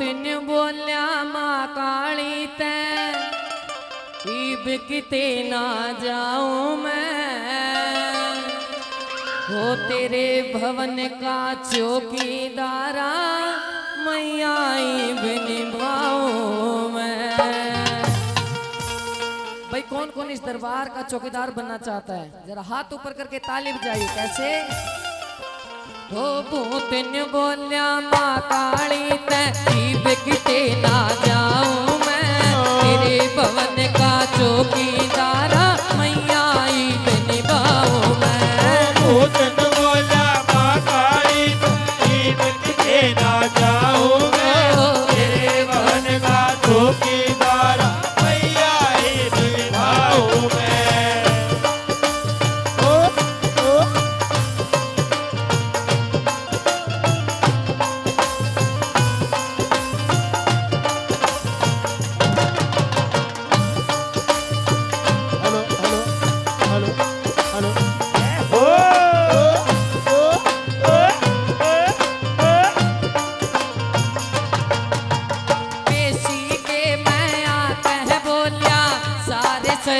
तिन बोलिया, माँ काली तैं बिकते ना जाऊँ मैं। हो तेरे भवन का चौकीदारा, मैया निभाऊं मैं। भाई कौन कौन इस दरबार का चौकीदार बनना चाहता है? जरा हाथ ऊपर करके ताली बजाइए कैसे? आठो बोलिया माँ काली ना जाऊँ मैं। हाँ। तेरे भवन का चौकीदार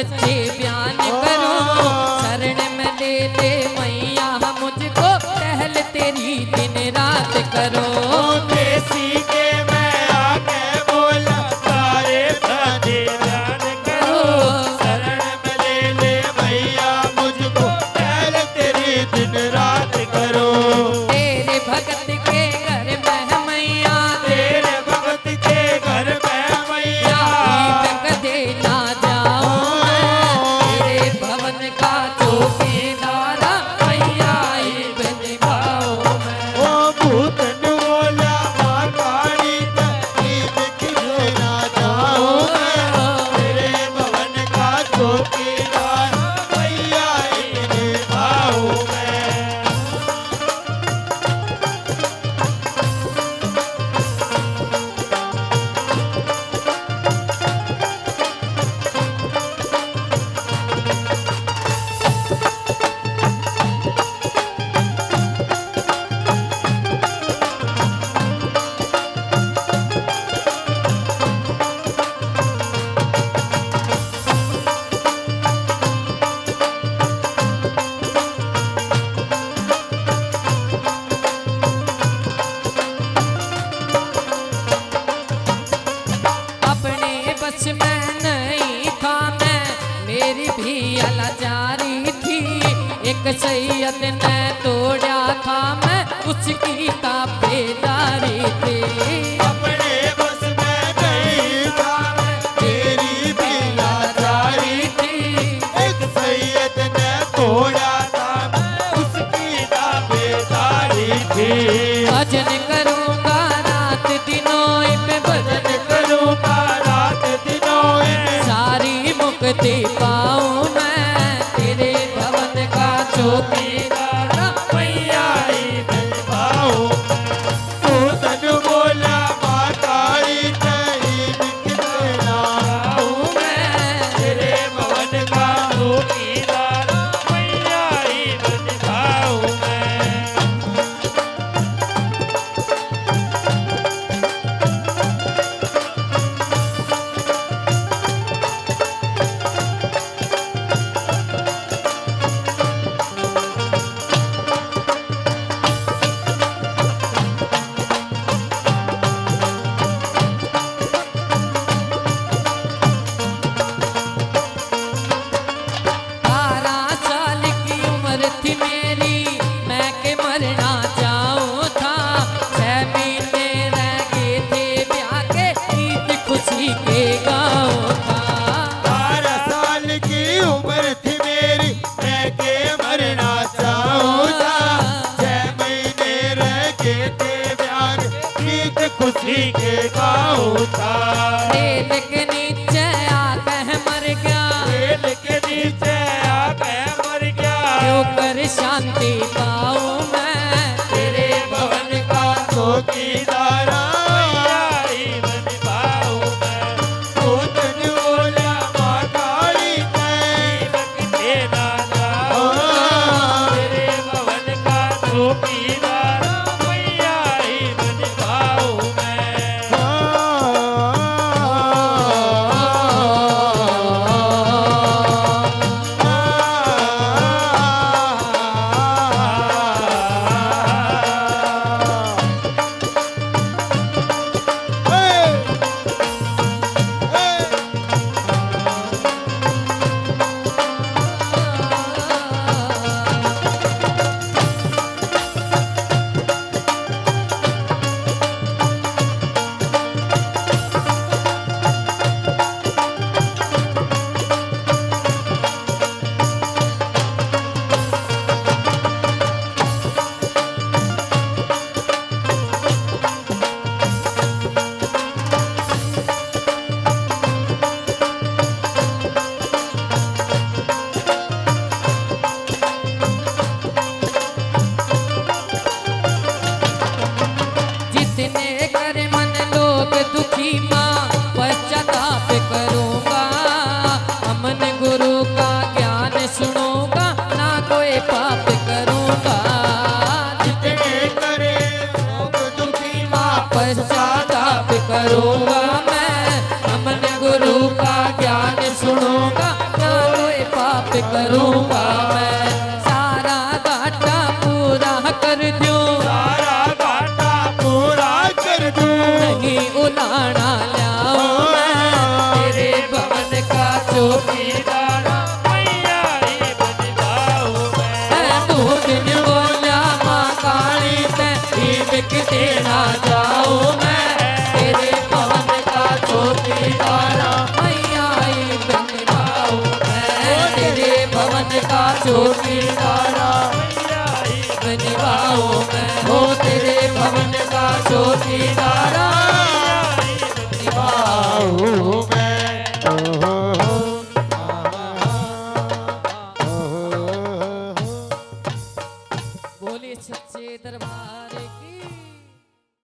सच्चे प्यार कसैयत ने तोड़ा था मैं उसकी ताबेदारी थी अपने बस में थी एक सैयद ने तोड़ा था मैं उसकी ताबेदारी थी। भजन रात दिनों में भजन मैं। Oh, उसी के गाँव था सुनूँगा ना कोई पाप करूँगा। छोटीदारा मैं हो तेरे भवन का छोटीदारा